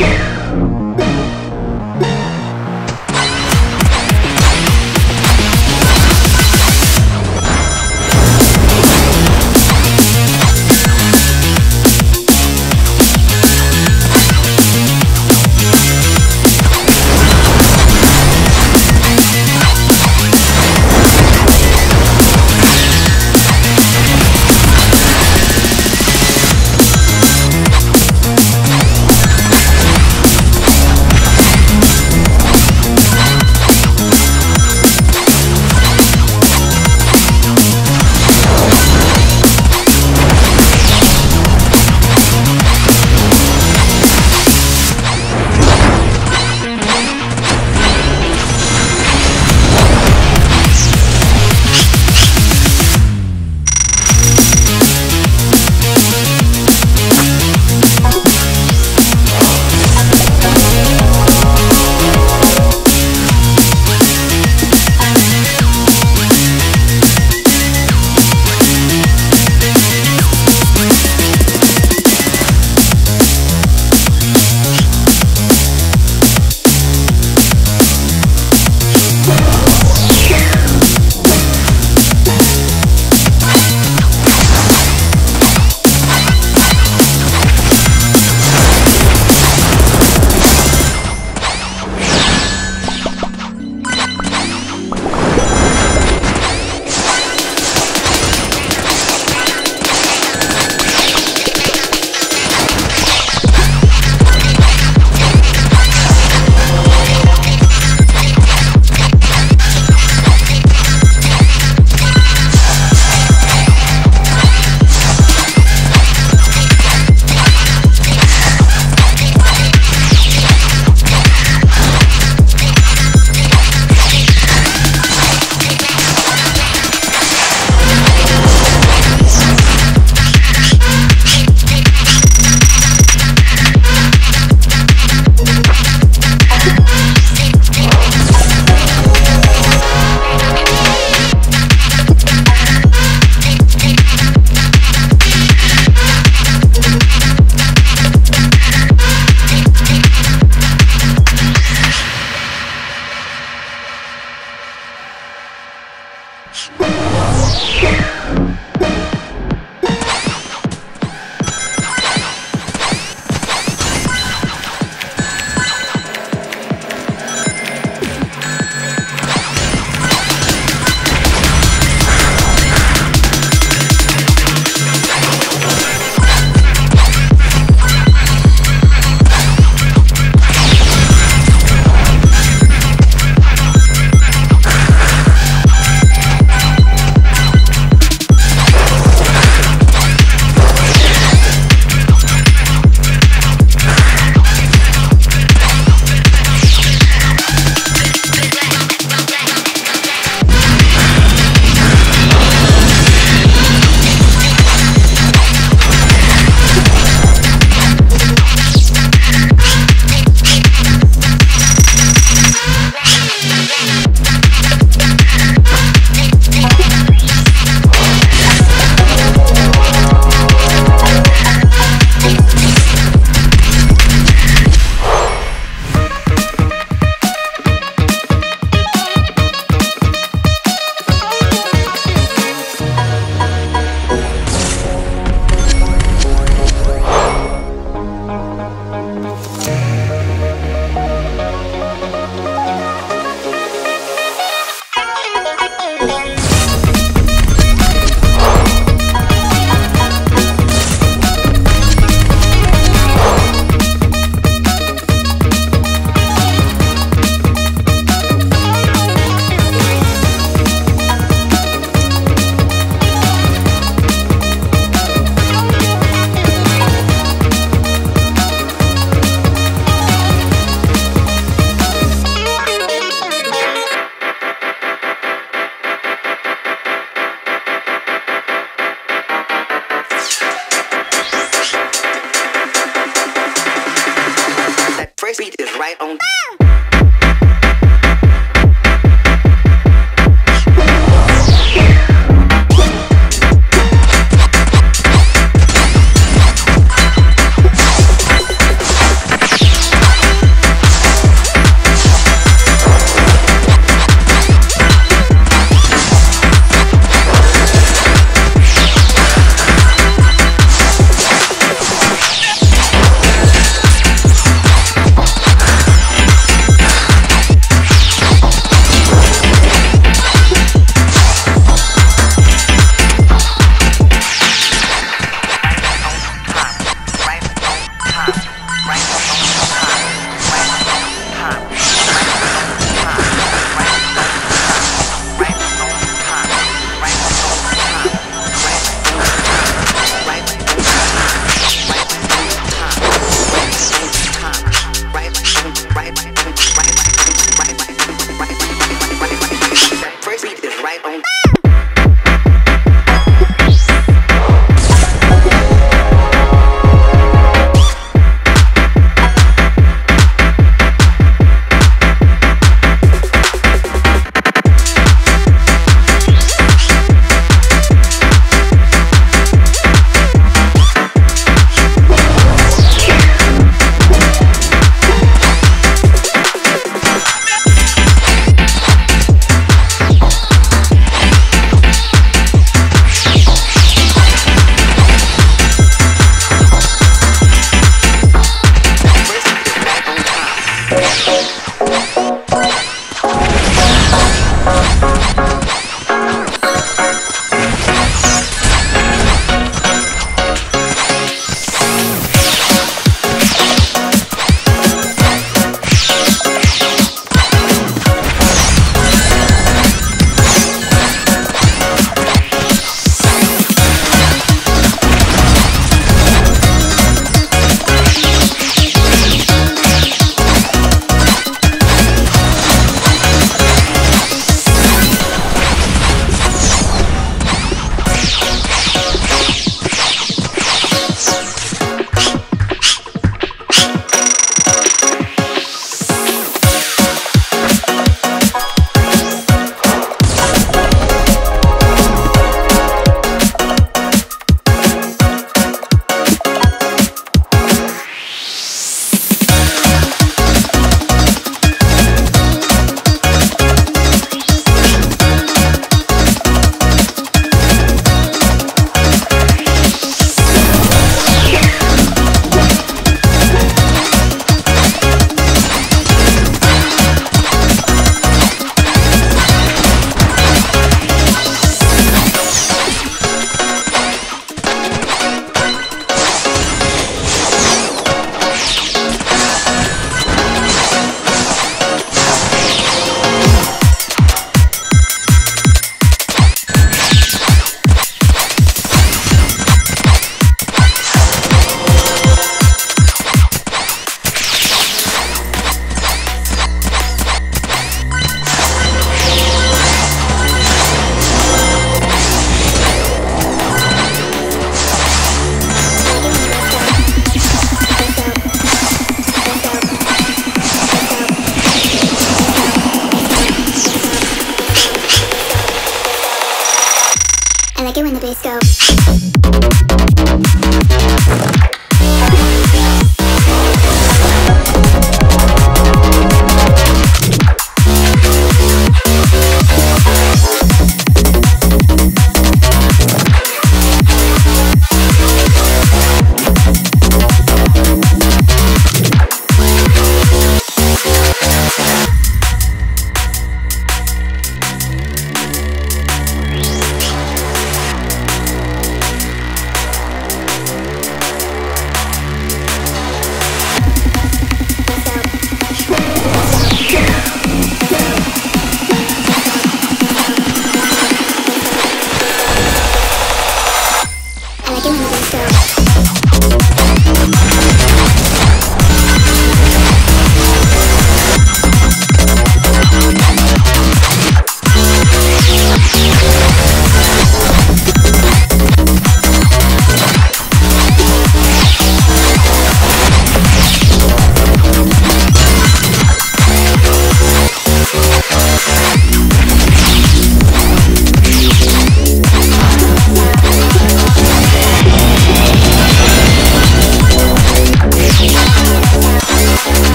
Yeah.